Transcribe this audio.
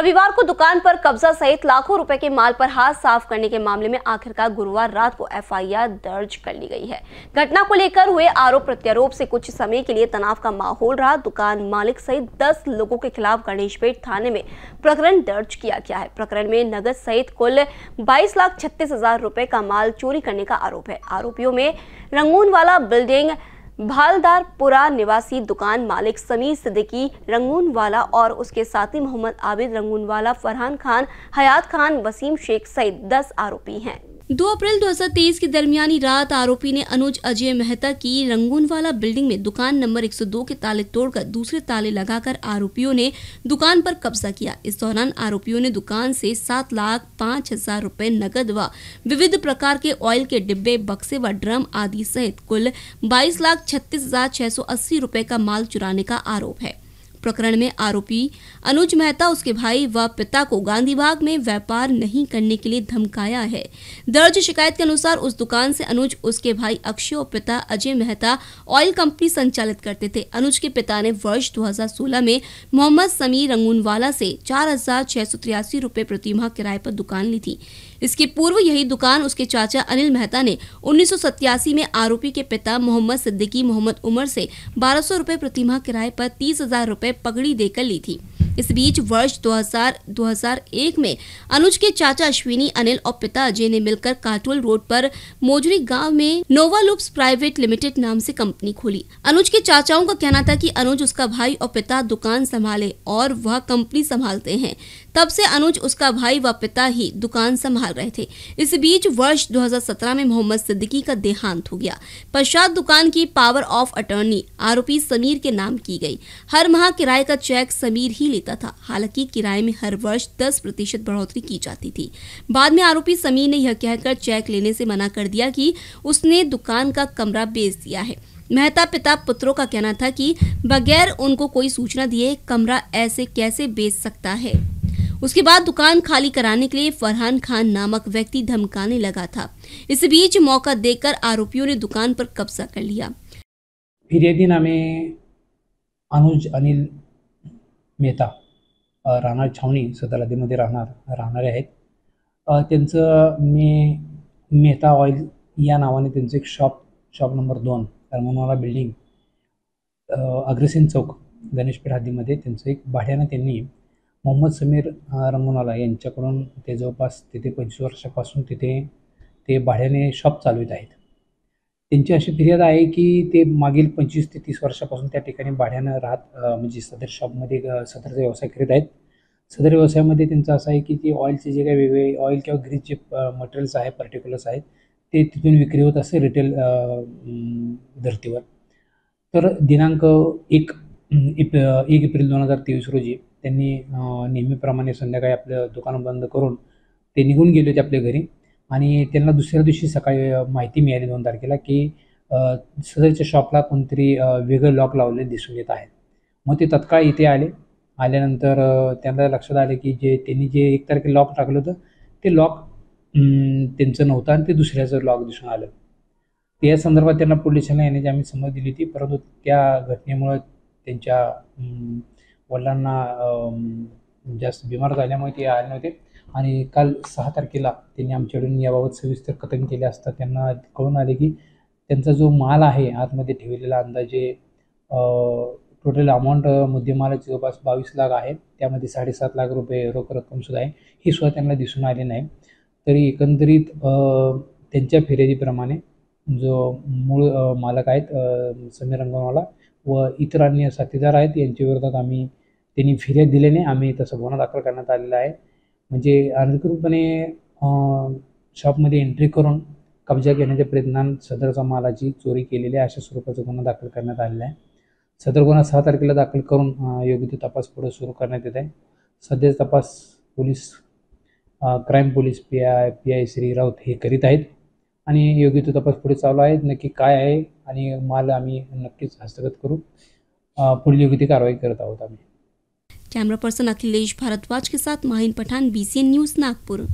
रविवार को दुकान पर कब्जा सहित लाखों रुपए के माल पर हाथ साफ़ करने के मामले में आखिरकार गुरुवार रात को एफआईआर दर्ज कर ली गई है। घटना को लेकर हुए आरोप प्रत्यारोप से कुछ समय के लिए तनाव का माहौल रहा। दुकान मालिक सहित 10 लोगों के खिलाफ गणेशपेट थाने में प्रकरण दर्ज किया गया है। प्रकरण में नगद सहित कुल बाईस लाख छत्तीस हज़ार का माल चोरी करने का आरोप है। आरोपियों में रंगून वाला बिल्डिंग भालदारपुरा निवासी दुकान मालिक समीर सिद्दीकी रंगून वाला और उसके साथी मोहम्मद आबिद रंगून वाला फरहान खान, हयात खान, वसीम शेख सहित 10 आरोपी हैं। 2 अप्रैल 2023 की दरमियानी रात आरोपी ने अनुज अजय मेहता की रंगूनवाला बिल्डिंग में दुकान नंबर 102 के ताले तोड़कर दूसरे ताले लगाकर आरोपियों ने दुकान पर कब्जा किया। इस दौरान आरोपियों ने दुकान से सात लाख पाँच हज़ार रूपए नकद व विविध प्रकार के ऑयल के डिब्बे, बक्से व ड्रम आदि सहित कुल बाईस लाख छत्तीस हज़ार छह सौ अस्सी रूपए का माल चुराने का आरोप है। प्रकरण में आरोपी अनुज मेहता, उसके भाई व पिता को गांधीबाग में व्यापार नहीं करने के लिए धमकाया है। दर्ज शिकायत के अनुसार उस दुकान से अनुज, उसके भाई अक्षय और पिता अजय मेहता ऑयल कंपनी संचालित करते थे। अनुज के पिता ने वर्ष 2016 में मोहम्मद समीर रंगूनवाला से चार हज़ार रूपए प्रतिमाह किराए पर दुकान ली थी। इसके पूर्व यही दुकान उसके चाचा अनिल मेहता ने उन्नीस सौ सतासी में आरोपी के पिता मोहम्मद सिद्दीकी मोहम्मद उमर से बारह सौ रूपए प्रतिमाह किराए पर तीस हज़ार रूपए पगड़ी देकर ली थी। इस बीच वर्ष 2000 2001 में अनुज के चाचा अश्विनी, अनिल और पिता अजय ने मिलकर काटोल रोड पर मोजरी गाँव में नोवा लुप्स प्राइवेट लिमिटेड नाम से कंपनी खोली। अनुज के चाचाओं का कहना था कि अनुज उसका भाई और पिता दुकान संभाले और वह कंपनी संभालते हैं। तब से अनुज उसका भाई व पिता ही दुकान संभाल रहे थे। इस बीच वर्ष 2017 में मोहम्मद सिद्दीकी का देहांत हो गया। पश्चात दुकान की पावर ऑफ़ अटर्नी आरोपी समीर के नाम की गई। हर माह किराए का चेक समीर ही लेता था। हालाँकि किराए में हर वर्ष 10 प्रतिशत बढ़ोतरी की जाती थी। बाद में आरोपी समीर ने यह कहकर चेक लेने से मना कर दिया कि उसने दुकान का कमरा बेच दिया है। मेहता पिता पुत्रों का कहना था कि बगैर उनको कोई सूचना दिए कमरा ऐसे कैसे बेच सकता है? उसके बाद दुकान खाली कराने के लिए फरहान खान नामक व्यक्ति धमकाने लगा था। इस बीच मौका देकर आरोपियों ने दुकान पर कब्जा कर लिया। फिर्यादी नामे अनुज, अनिल मेहता राहणार छावणी सदर हद्दीमध्ये राहणार, राहणारे मे, मेहता ऑइल या नावाने त्यांचं एक शॉप शॉप नंबर दोन रमणवाला बिल्डिंग अग्रसेन चौक गणेशपेठ हद्दीमध्ये त्यांचं एक भाड्यानं त्यांनी मोहम्मद समीर रंगोनाला यांच्याकडून ते जवळपास तिथे पंचवीस वर्षापासून तिथे ते भाड्याने शॉप चालवित आहेत. त्यांची अशी फिर्याद आहे की ते मागील पंचवीस ते तीस वर्षापासून त्या ठिकाणी भाड्यानं राहत म्हणजे सदर शॉपमध्ये सदरचा व्यवसाय करीत आहेत. सदर व्यवसायामध्ये त्यांचं असं आहे की ते ऑइलचे जे काही वेगवेगळे ऑइल किंवा ग्रीज जे मटेरियल्स आहे पर्टिक्युलर्स आहेत ते तिथून विक्री होत असते रिटेल धर्तीवर. तर दिनांक एक एप एक एप्रिल दोन हजार तेवीस रोजी त्यांनी नेहमीप्रमाणे संध्याकाळी आपलं दुकान बंद करून ते निघून गेले होते आपल्या घरी. आणि त्यांना दुसऱ्या दिवशी सकाळी माहिती मिळाली दोन तारखेला की सदरच्या शॉपला कोणतरी वेगळं लॉक लावले दिसून येत आहेत मग ते तत्काळ इथे आले. आल्यानंतर त्यांना लक्षात आले की जे त्यांनी जे एक तारखेला लॉक टाकलं होतं ते लॉक त्यांचं नव्हतं आणि ते दुसऱ्याचं लॉक दिसून आलं. त्या संदर्भात त्यांना पोलिसांना येण्याची आम्ही समज दिली होती परंतु त्या घटनेमुळं त्यांच्या वडिलांना जास्त बिमार झाल्यामुळे ते आले नव्हते. आणि काल सहा तारखेला त्यांनी आमच्याकडून याबाबत सविस्तर कथन केले असता त्यांना कळून आले की त्यांचा जो माल आहे आतमध्ये ठेवलेला अंदाजे टोटल अमाऊंट मुद्देमालाची जवळपास बावीस लाख आहे. त्यामध्ये साडेसात लाख रुपये रोख रक्कमसुद्धा आहे. ही सुद्धा त्यांना दिसून आली नाही. तरी एकंदरीत त्यांच्या फिर्यादीप्रमाणे जो मूळ मालक आहेत समीर रंगनवाला व इतर अन्य साथीदार आहेत यांच्याविरोधात आम्ही त्यांनी फिर्याद दिल्याने आम्ही तसं गुन्हा दाखल करण्यात आलेला आहे. म्हणजे अनधिकृतपणे शॉपमध्ये एंट्री करून कब्जा घेण्याच्या प्रयत्नात सदरचा मालाची चोरी केलेली आहे अशा स्वरूपाचा गुन्हा दाखल करण्यात आलेला आहे. सदर गुन्हा सहा तारखेला दाखल करून योग्य तो तपास पुढे सुरू करण्यात येत आहे. सध्या तपास police crime police P I P I Shri Raut हे करीत आहेत आणि योग्य तो तपास पुढे चालू आहे. नक्की काय आहे आणि माल आम्ही नक्कीच हस्तगत करू. पुढील योग्य ती कारवाई करत आहोत आम्ही. कैमरा पर्सन अखिलेश भारद्वाज के साथ माहिन पठान बीसीएन न्यूज़ नागपुर।